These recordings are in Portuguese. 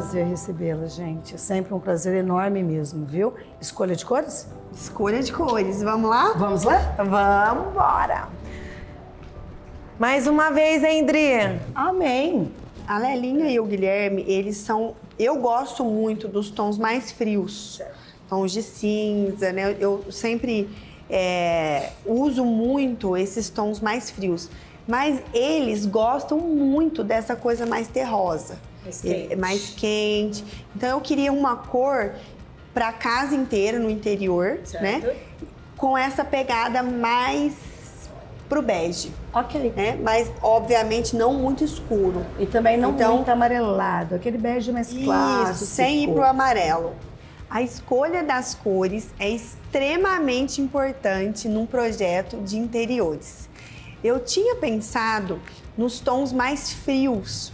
prazer recebê-la, gente. É sempre um prazer enorme mesmo, viu? Escolha de cores? Escolha de cores. Vamos lá? Vamos lá? Vamos embora. Mais uma vez, hein, Dri? Amém. A Lelinha e o Guilherme, eles são. Eu gosto muito dos tons mais frios. Tons de cinza, né? Eu sempre é, uso muito esses tons mais frios. Mas eles gostam muito dessa coisa mais terrosa. Mais quente. mais quente. Então eu queria uma cor para casa inteira no interior, Certo. né? Com essa pegada mais pro bege, Ok. né? Mas obviamente não muito escuro. E também não Então- muito amarelado, aquele bege mais clássico. Isso, sem ir pro amarelo. A escolha das cores é extremamente importante num projeto de interiores. Eu tinha pensado nos tons mais frios,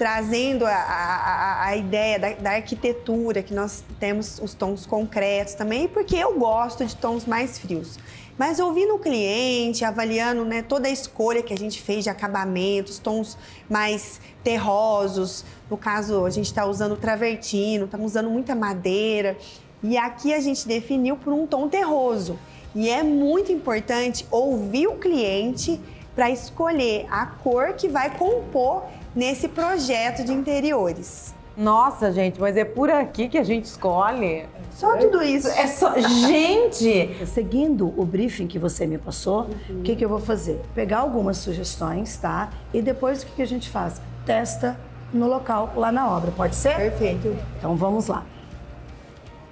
trazendo a, a- a- ideia da, da arquitetura, que nós temos os tons concretos também, porque eu gosto de tons mais frios. Mas ouvindo o cliente, avaliando né, toda a escolha que a gente fez de acabamentos, tons mais terrosos, no caso a gente está usando travertino, estamos usando muita madeira, e aqui a gente definiu por um tom terroso. E é muito importante ouvir o cliente para escolher a cor que vai compor nesse projeto de interiores. Nossa, gente, mas é por aqui que a gente escolhe. Só tudo isso. É só. Gente! Seguindo o briefing que você me passou, o que, que eu vou fazer? Pegar algumas sugestões, tá? E depois o que, que a gente faz? Testa no local, lá na obra, pode ser? Perfeito. Então vamos lá.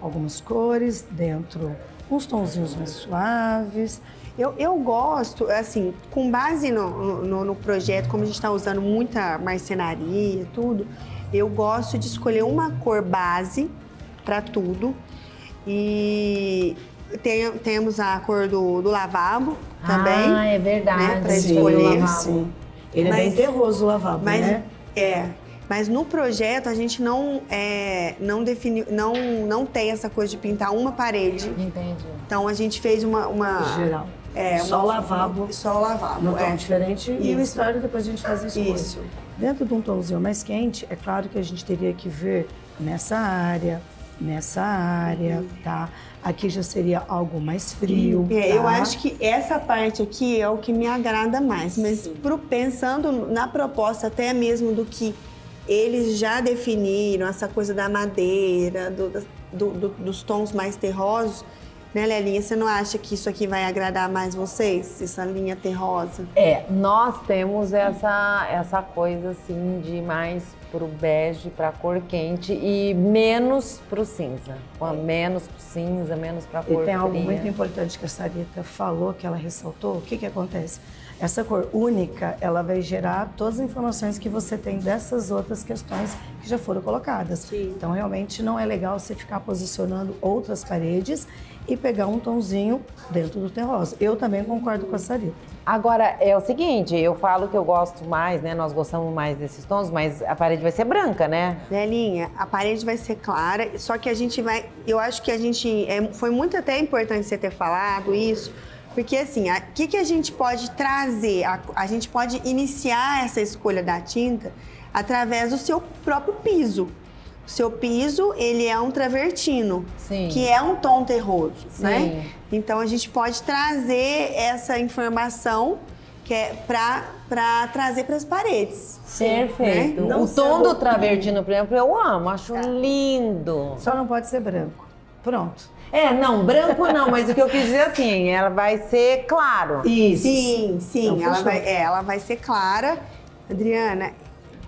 Algumas cores dentro, uns tonzinhos mais suaves. Eu, eu gosto, assim, com base no, no, no projeto, como a gente está usando muita marcenaria, tudo, eu gosto de escolher uma cor base para tudo. E tem- temos a cor do, do lavabo também. Ah, é verdade. né, pra Sim, escolher. lavabo. Sim. Ele é bem Mas- terroso o lavabo, Mas né? é. Mas no projeto a gente não é, não definiu, não não tem essa coisa de pintar uma parede. Entendi. Então a gente fez uma, uma Geral. é, Só uma- lavabo. só o lavabo. No tom é. diferente e o Isso. história depois a gente faz isso. Isso. Dentro de um tomzinho mais quente, é claro que a gente teria que ver nessa área, nessa área, tá? Aqui já seria algo mais frio. É, eu tá? acho que essa parte aqui é o que me agrada mais, mas pro, pensando na proposta até mesmo do que eles já definiram, essa coisa da madeira, do- do- do- dos tons mais terrosos, né, Lelinha? Você não acha que isso aqui vai agradar mais vocês, essa linha terrosa? É, nós temos essa, essa coisa assim de mais pro bege, pra cor quente e menos pro cinza. Menos pro cinza, menos pra E cor tem algo fria. muito importante que a Sarita falou, que ela ressaltou. O que que acontece? Essa cor única, ela vai gerar todas as informações que você tem dessas outras questões que já foram colocadas. Sim. Então, realmente, não é legal você ficar posicionando outras paredes e pegar um tomzinho dentro do terroso. Eu também concordo com a Sarita. Agora, é o seguinte, eu falo que eu gosto mais, né? Nós gostamos mais desses tons, mas a parede vai ser branca, né? Lelinha, a parede vai ser clara, só que a gente vai. Eu acho que a gente. é, foi muito até importante você ter falado isso, porque assim, o que, que a gente pode trazer? A, a gente pode iniciar essa escolha da tinta através do seu próprio piso. O seu piso, ele é um travertino, Sim. que é um tom terroso, Sim. né? Então a gente pode trazer essa informação que é para trazer para as paredes. Perfeito. Né? O tom do travertino, por exemplo, eu amo, acho lindo. Só não pode ser branco. Pronto. É, não, branco não, mas o que eu quis dizer assim, ela vai ser claro. Isso. Sim, sim, Então, ela, vai, é, ela vai ser clara. Adriana,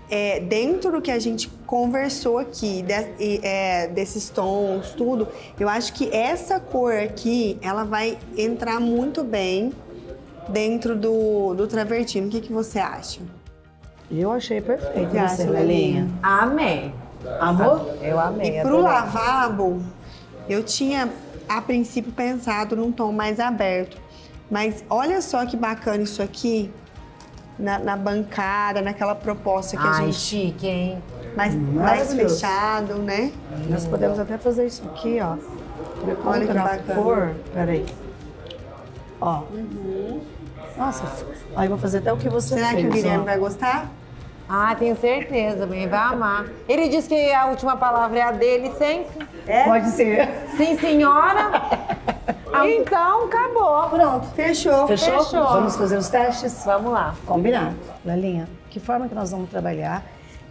é, dentro do que a gente conversou aqui, de- é, desses tons, tudo, eu acho que essa cor aqui, ela vai entrar muito bem dentro do, do travertino. O que, que você acha? Eu achei perfeito. Você acha, você, Lelinha? Lelinha? Amei. Amor? Eu amei. E pro adorei. lavabo, eu tinha a princípio pensado num tom mais aberto. Mas olha só que bacana isso aqui na, na bancada, naquela proposta que a Ai, gente. chique, hein? Mais, mais fechado, né? Nós podemos até fazer isso aqui, ó. Olha que bacana. cor. Peraí. Ó. Nossa, aí eu vou fazer até o que você Será fez, que o Guilherme ó. vai gostar? Ah, tenho certeza, bem, vai amar. Ele disse que a última palavra é a dele sempre. É? Pode ser. Sim, senhora. então, acabou. Pronto. Fechou. Fechou? Fechou. Vamos fazer os testes? Vamos lá. Combinado. Lelinha, que forma que nós vamos trabalhar?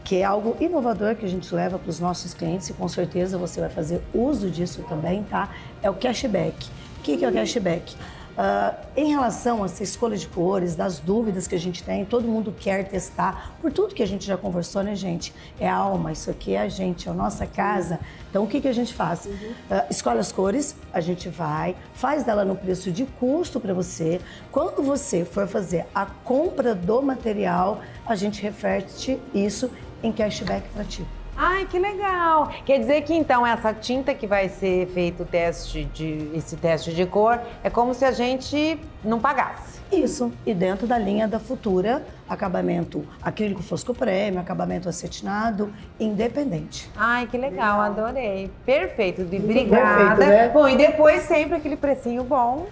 Que é algo inovador que a gente leva para os nossos clientes e com certeza você vai fazer uso disso também, tá? É o cashback. O que que é o cashback? Uh, em relação a essa escolha de cores, das dúvidas que a gente tem, todo mundo quer testar, por tudo que a gente já conversou, né, gente? É a alma, isso aqui é a gente, é a nossa casa. Então, o que, que a gente faz? Uh, escolhe as cores, a gente vai, faz dela no preço de custo para você. Quando você for fazer a compra do material, a gente referte isso em cashback para ti. Ai, que legal! Quer dizer que então essa tinta que vai ser feito o teste de esse teste de cor é como se a gente não pagasse. Isso. E dentro da linha da Futura, acabamento acrílico fosco prêmio, acabamento acetinado, independente. Ai, que legal, adorei. Perfeito, obrigada. Perfeito, né? Bom, e depois sempre aquele precinho bom.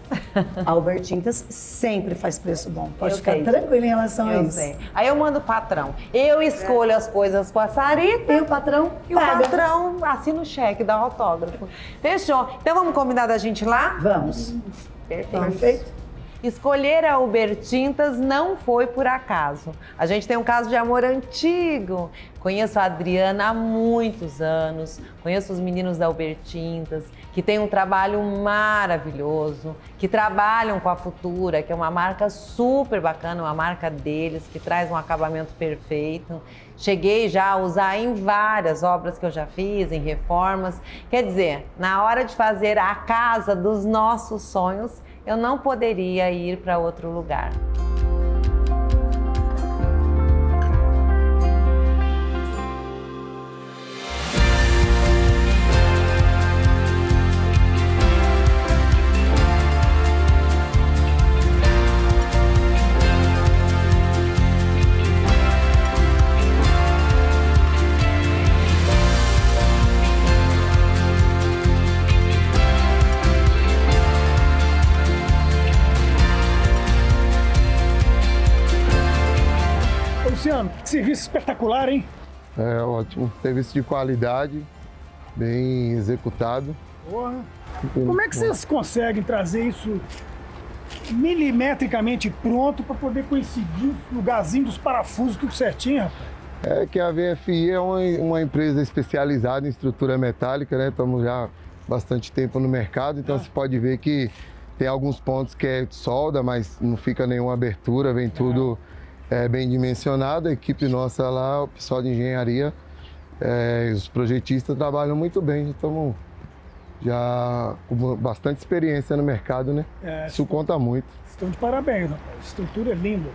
Albert Tintas sempre faz preço bom. Pode Eu ficar sei. tranquilo em relação a Eu isso. sei. Aí eu mando o patrão. Eu escolho as coisas com a Sarita. E o patrão E o paga. patrão assina o cheque, dá o autógrafo. Fechou. Então vamos combinar da gente lá? Vamos. Perfeito. Perfeito? Escolher a Uber Tintas não foi por acaso. A gente tem um caso de amor antigo. Conheço a Adriana há muitos anos, conheço os meninos da Uber Tintas, que têm um trabalho maravilhoso, que trabalham com a Futura, que é uma marca super bacana, uma marca deles, que traz um acabamento perfeito. Cheguei já a usar em várias obras que eu já fiz, em reformas. Quer dizer, na hora de fazer a casa dos nossos sonhos, eu não poderia ir para outro lugar. Luciano, que serviço espetacular, hein? É ótimo. Serviço de qualidade, bem executado. Porra. Como é que vocês conseguem trazer isso milimetricamente pronto para poder coincidir o lugarzinho dos parafusos tudo certinho, rapaz? É que a VFI é uma, uma empresa especializada em estrutura metálica, né? Estamos já há bastante tempo no mercado, então você pode ver que tem alguns pontos que é solda, mas não fica nenhuma abertura, vem tudo é, bem dimensionado. A equipe nossa lá, o pessoal de engenharia, é, os projetistas trabalham muito bem, já estamos já com bastante experiência no mercado, né? É, Isso conta muito. Estão de parabéns, rapaz. A estrutura é linda.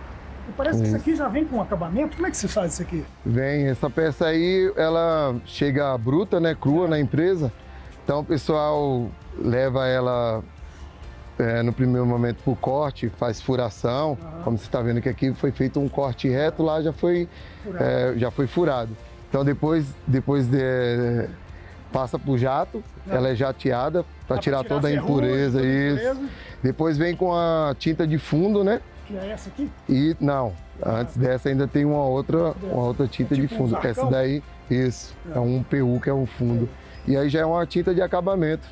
E parece que isso aqui já vem com acabamento. Como é que se faz isso aqui? Vem, essa peça aí, ela chega bruta, né, crua na empresa. Então o pessoal leva ela é, no primeiro momento o corte, faz furação. Como você está vendo que aqui foi feito um corte reto, lá já foi, é, já foi furado. Então depois, depois de, passa para o jato, ela é jateada para tirar, tirar toda a impureza, toda isso. impureza. Depois vem com a tinta de fundo, né? Que é essa aqui? E não, antes dessa ainda tem uma outra, uma outra tinta de Tipo um fundo. zarcão? Essa daí, isso, é um PU que é um fundo. E aí já é uma tinta de acabamento.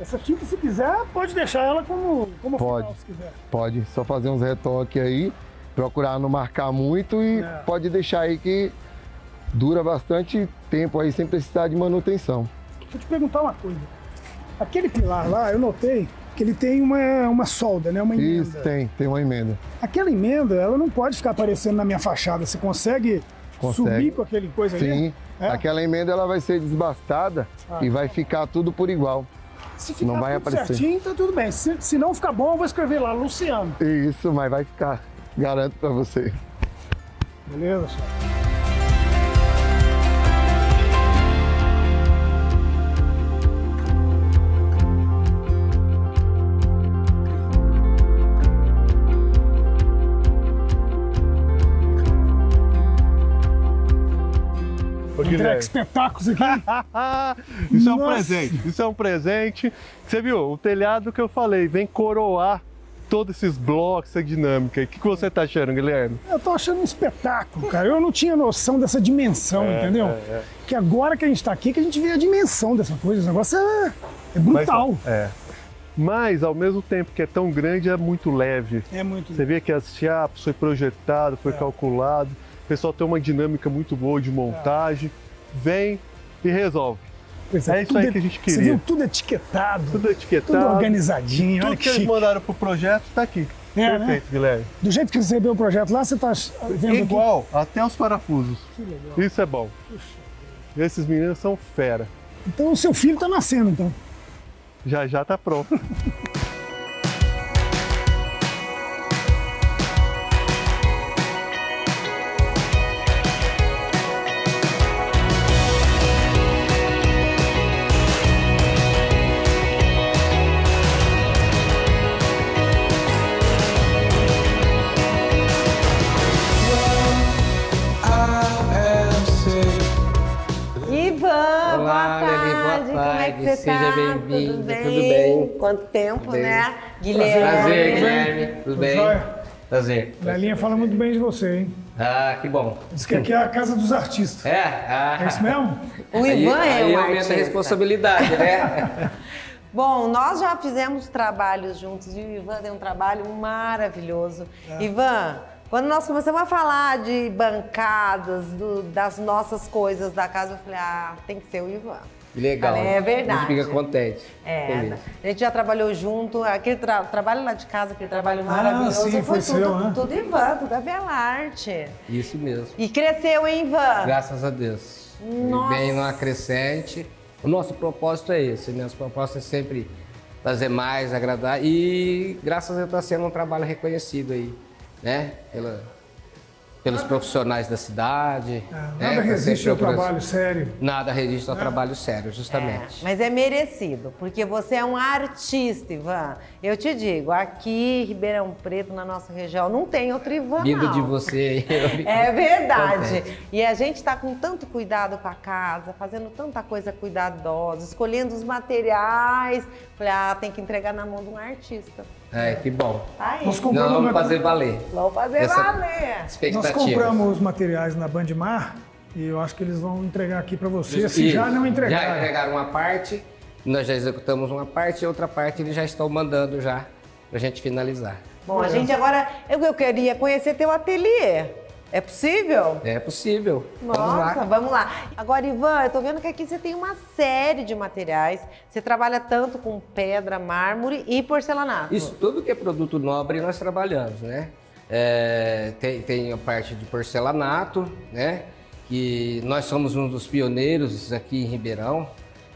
Essa tinta, se quiser, pode deixar ela como, como Pode. final, se quiser. Pode só fazer uns retoques aí, procurar não marcar muito e É. pode deixar aí que dura bastante tempo aí sem precisar de manutenção. Deixa eu te perguntar uma coisa. Aquele pilar lá, eu notei que ele tem uma, uma solda, né? Uma emenda. Isso, tem, tem uma emenda. Aquela emenda, ela não pode ficar aparecendo na minha fachada. Você consegue, Consegue. subir com aquele coisa ali? Sim, É? aquela emenda ela vai ser desbastada Ah. e vai ficar tudo por igual. Se ficar não vai tudo aparecer. certinho, tá tudo bem. Se, se não ficar bom, eu vou escrever lá, Luciano. Isso, mas vai ficar, garanto pra você. Beleza, chefe? Entrega espetáculos aqui. isso é um Nossa. presente, isso é um presente. Você viu, o telhado que eu falei, vem coroar todos esses blocos, essa dinâmica. O que, que você tá achando, Guilherme? Eu tô achando um espetáculo, cara. Eu não tinha noção dessa dimensão, É, entendeu? é, é. Que agora que a gente tá aqui, que a gente vê a dimensão dessa coisa. Esse negócio é, é brutal. Mas, é. Mas, ao mesmo tempo que é tão grande, é muito leve. É muito. Você vê que as chapas foi projetado, foi calculado. O pessoal tem uma dinâmica muito boa de montagem. Vem e resolve. Pois é isso tudo aí que a gente Você queria. viu tudo etiquetado, Tudo etiquetado. tudo organizadinho. Tudo que, que eles mandaram pro projeto tá aqui. É, né? Perfeito, Guilherme. Do jeito que você recebeu o projeto lá, você tá vendo aqui? Igual, até os parafusos. Que legal. Isso é bom. Esses meninos são fera. Então o seu filho tá nascendo, então. Já já tá pronto. que você Seja tá? bem-vinda, Tudo bem? tudo bem? Quanto tempo, bem. né? Guilherme. Prazer, Guilherme. Tudo bem? Prazer. Lelinha fala muito bem de você, hein? Ah, que bom. Diz que aqui é a casa dos artistas. É? Ah. É isso mesmo? O Aí, Ivan é aí um aumenta artista. a responsabilidade, né? Bom, nós já fizemos trabalhos juntos e o Ivan tem um trabalho maravilhoso. Ivan, quando nós começamos a falar de bancadas, do- das nossas coisas da casa, eu falei, ah, tem que ser o Ivan. Que legal. É verdade. A gente fica contente. É, Feliz. a gente já trabalhou junto, aquele tra- trabalho lá de casa, aquele trabalho maravilhoso, sim, foi, foi tudo, seu, né? tudo Ivan, tudo a Belarte. Isso mesmo. E cresceu, hein, Ivan? Graças a Deus. Nossa. Bem numa crescente. O nosso propósito é esse, né? Nosso propósito é sempre fazer mais, agradar. E graças a Deus está sendo um trabalho reconhecido aí, né? Pela, pelos profissionais da cidade. É, né? nada Tá resiste ao trabalho sério. Nada resiste ao trabalho sério, justamente. É, mas é merecido, porque você é um artista, Ivan. Eu te digo, aqui em Ribeirão Preto, na nossa região, não tem outro Ivan, Vindo de você aí, eu É verdade. contente. E a gente está com tanto cuidado com a casa, fazendo tanta coisa cuidadosa, escolhendo os materiais. Falei, ah, tem que entregar na mão de um artista. É, que bom. Aí. Nós Não, compramos, vamos uma- fazer valer. Vamos fazer Essa- valer. nós compramos os materiais na Bandmar e eu acho que eles vão entregar aqui para você, se já não Já entregaram. entregaram uma parte, nós já executamos uma parte e outra parte eles já estão mandando já pra gente finalizar. Bom, a gente agora. Eu, eu queria conhecer teu ateliê. É possível? É possível. Nossa, Vamos lá. vamos lá. Agora, Ivan, eu tô vendo que aqui você tem uma série de materiais. Você trabalha tanto com pedra, mármore e porcelanato. Isso, tudo que é produto nobre nós trabalhamos, né? É, tem, tem a parte de porcelanato, né? Que nós somos um dos pioneiros aqui em Ribeirão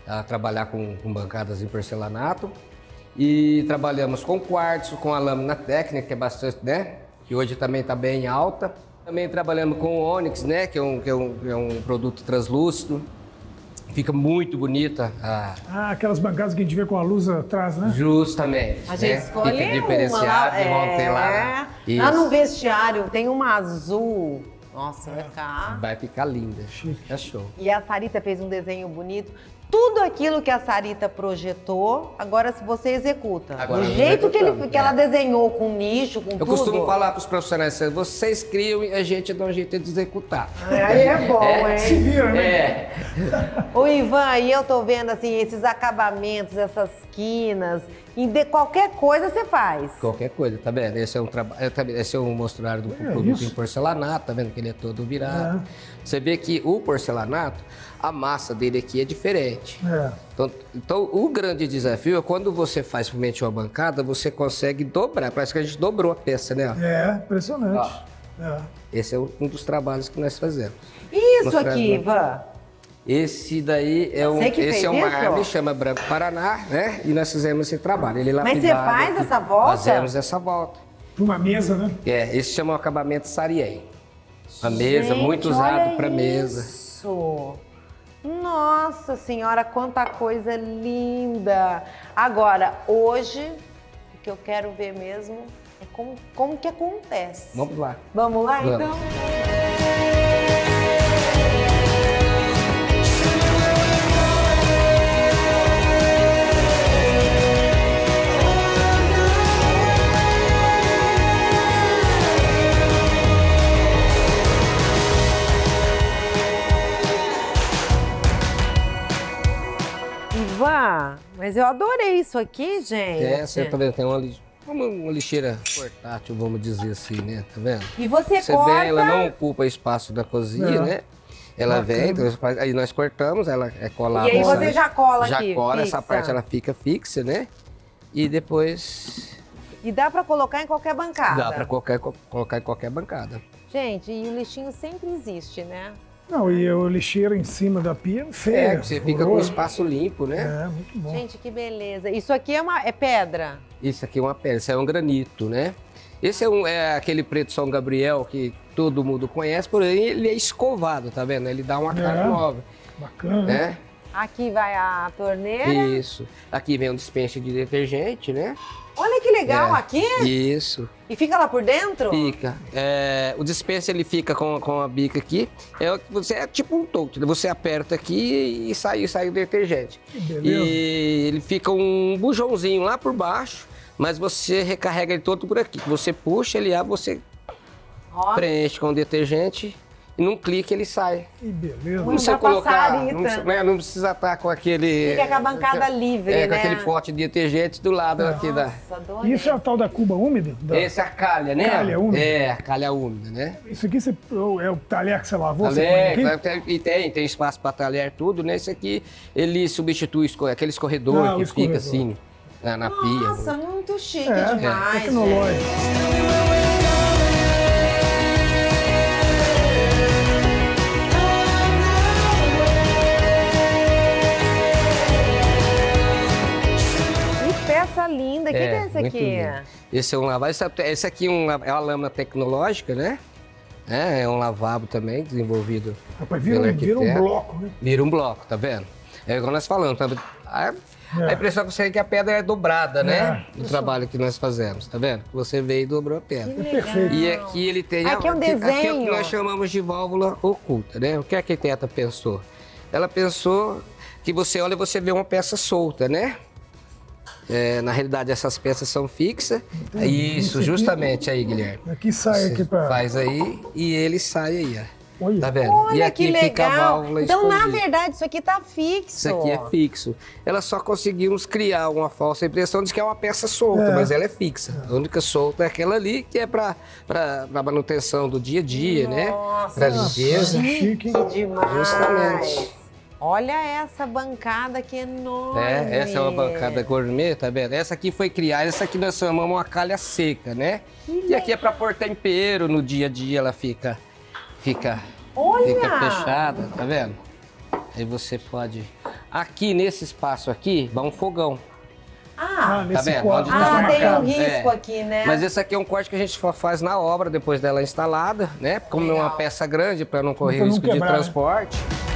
a trabalhar com, com bancadas em porcelanato. E trabalhamos com quartzo, com a lâmina técnica, que é bastante, né? Que hoje também está bem alta. Também trabalhamos com o ônix, né? Que é um, que é um, que é um produto translúcido. Fica muito bonita a, Ah, aquelas bancadas que a gente vê com a luz atrás, né? Justamente. A gente né? escolhe Fica uma diferenciado, lá, vão ter lá. é. Isso. Lá no vestiário tem uma azul. Nossa, vai ficar... Vai ficar linda. É show. E a Sarita fez um desenho bonito. Tudo aquilo que a Sarita projetou, agora se você executa. Agora Do jeito que, ele, que ela é. desenhou, com nicho, com Eu tudo. costumo falar para os profissionais, vocês criam e a gente dá um jeito de executar. Aí é bom, É. Se hein? vira, né? É, Ô Ivan, e eu tô vendo assim, esses acabamentos, essas quinas, e de qualquer coisa você faz. qualquer coisa, tá vendo? Esse é um trabalho, esse é um mostruário do É, produto isso. em porcelanato, tá vendo que ele é todo virado. Você vê que o porcelanato, a massa dele aqui é diferente. É. Então, então, o grande desafio é quando você faz somente uma bancada, você consegue dobrar. Parece que a gente dobrou a peça, né? É, impressionante. É. Esse é um dos trabalhos que nós fazemos. Isso Mostrando. aqui, Ivan. Esse daí é um, esse é um isso? mármore, chama Branco Paraná, né? E nós fizemos esse trabalho. Ele Mas você faz essa volta? Fazemos essa volta. Pra uma mesa, né? É, esse chama o acabamento sarien. A mesa, Gente, muito usado para mesa. Isso. Nossa senhora, quanta coisa linda. Agora, hoje, o que eu quero ver mesmo é como, como que acontece. Vamos lá. Vamos lá, Vamos. então? Mas eu adorei isso aqui, gente. É, você tá vendo? Tem uma, li- uma, uma lixeira portátil, vamos dizer assim, né? Tá vendo? E você, Você corta. vê, ela não ocupa espaço da cozinha, É. né? Ela Bacana. vem, então, aí nós cortamos, ela é colada. E aí você né? já cola já aqui, cola, essa fixa. parte ela fica fixa, né? E depois E dá pra colocar em qualquer bancada. dá pra qualquer, colocar em qualquer bancada. Gente, e o lixinho sempre existe, né? Não, e o lixeiro em cima da pia, feio. É, você fica com o espaço limpo, né? É, muito bom. Gente, que beleza. Isso aqui é, uma, é pedra. Isso aqui é uma pedra, isso é um granito, né? Esse é, um, é aquele preto São Gabriel que todo mundo conhece, porém ele é escovado, tá vendo? Ele dá uma cara É. nova, Bacana. né? Aqui vai a torneira. Isso. Aqui vem um dispense de detergente, né? Olha que legal É. aqui. Isso. E fica lá por dentro? Fica. É, o dispense ele fica com, com a bica aqui. É, o que você, é tipo um touch. né? Você aperta aqui e sai, sai o detergente. Que beleza. E ele fica um bujãozinho lá por baixo, mas você recarrega ele todo por aqui. Você puxa, ele abre, você Ó, preenche com o detergente e num clique ele sai. Que beleza. Não precisa colocar, não precisa, né, não precisa estar com aquele... Fica com a bancada livre, é, com né? aquele pote de detergente do lado aqui da... Nossa, adorei. Isso é a tal da cuba úmida? Da- Esse é a calha, né? Calha úmida. É, a calha úmida, né? Isso aqui você- é o talher que você lavou? você Talher, põe aqui? tem- e tem, tem espaço para talher, tudo, né? Esse aqui, ele substitui aquele escorredor Ah, que escorredor. fica assim na, na pia. Nossa, muito chique É, demais. tecnológico. Linda. O que, que é esse muito aqui? lindo. Esse é um lavabo. Esse, é- esse aqui é, um, é uma lâmina tecnológica, né? É, é um lavabo também, desenvolvido Rapaz, vira, um- vira um bloco, né? Vira um bloco, tá vendo? É igual nós falamos. Tá? A, É. a impressão que você tem que a pedra é dobrada, né? É, isso. trabalho que nós fazemos, tá vendo? Você veio e dobrou a pedra. É perfeito. E aqui ele tem. Aqui é um Aqui é o que desenho. nós chamamos de válvula oculta, né? O que a arquiteta pensou? Ela pensou que você olha e você vê uma peça solta, né? É, na realidade, essas peças são fixas. Isso Isso, aqui- justamente aí, Guilherme. Aqui sai Você aqui pra. faz aí e ele sai aí, ó. Olha. Tá vendo? Olha e aqui que fica a legal. válvula Então, na escondida. verdade, isso aqui tá fixo. Isso aqui é fixo. Ela só conseguimos criar uma falsa impressão de que é uma peça solta, É. mas ela é fixa. A única solta é aquela ali, que é para manutenção do dia a dia, né? Nossa, Para limpeza. Chique, hein? Que demais. Justamente. Olha essa bancada que enorme. É, essa é uma bancada gourmet, tá vendo? Essa aqui foi criada, essa aqui nós chamamos uma calha seca, né? E aqui é para pôr tempero no dia a dia, ela fica, fica, Olha! fica fechada, tá vendo? Aí você pode... Aqui, nesse espaço aqui, vai um fogão. Ah, Ah, nesse vendo? quadro Onde que tá ah, tá tem um marcado. risco É. aqui, né? Mas esse aqui é um corte que a gente fa- faz na obra, depois dela instalada, né? Como é uma peça grande, para não correr não risco quebrar, de né? transporte. so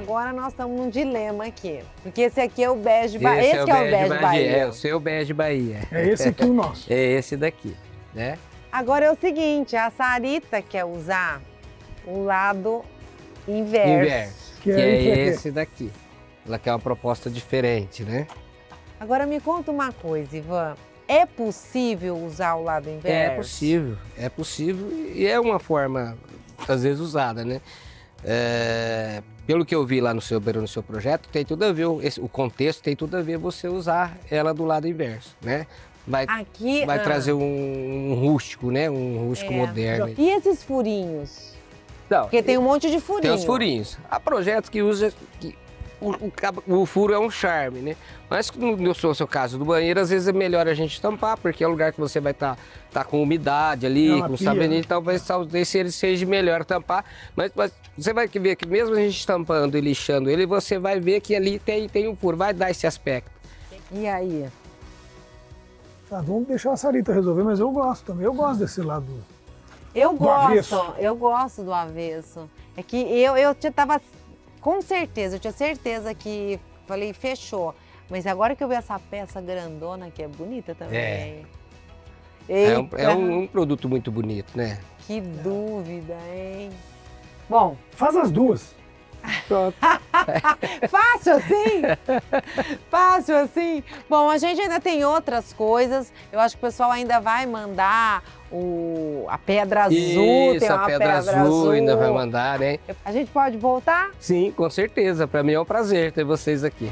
Agora nós estamos num dilema aqui. Porque esse aqui é o bege Bahia. Esse Esse, que é o bege Bahia. Bahia. É o seu bege Bahia. É esse aqui o nosso. É esse daqui, né? Agora é o seguinte, a Sarita quer usar o lado inverso. Inverso. Que Que, é esse é aqui. esse daqui. Ela quer uma proposta diferente, né? Agora me conta uma coisa, Ivan. É possível usar o lado inverso? É possível, é possível e é uma forma, às vezes, usada, né? É, pelo que eu vi lá no seu, no seu projeto, tem tudo a ver, esse- o contexto tem tudo a ver você usar ela do lado inverso, né? Vai, Aqui. vai ah, trazer um, um rústico, né? Um rústico É. moderno. E esses furinhos? Não, Porque tem um monte de furinho. Tem os furinhos. Há projetos que usam. Que o, o o furo é um charme, né? Mas no, no seu, seu caso do banheiro, às vezes é melhor a gente tampar, porque é um lugar que você vai estar tá, com umidade ali, É com pia, né? talvez, talvez ele seja melhor tampar. Mas, mas você vai ver que mesmo a gente tampando e lixando ele, você vai ver que ali tem, tem um furo, vai dar esse aspecto. E aí? Tá, vamos deixar a Sarita resolver, mas eu gosto também. Eu gosto desse lado. Eu Do gosto, avesso. eu gosto do avesso. É que eu, eu tava com certeza, eu tinha certeza que falei, fechou. Mas agora que eu vi essa peça grandona que é bonita também. É. É, um, é um- um produto muito bonito, né? Que dúvida, hein? Bom, Faz as duas. Pronto. Fácil assim? Fácil assim? Bom, a gente ainda tem outras coisas. Eu acho que o pessoal ainda vai mandar o, a pedra azul. Isso, tem uma a pedra, azul, ainda vai mandar, né? A gente pode voltar? Sim, com certeza. Para mim é um prazer ter vocês aqui.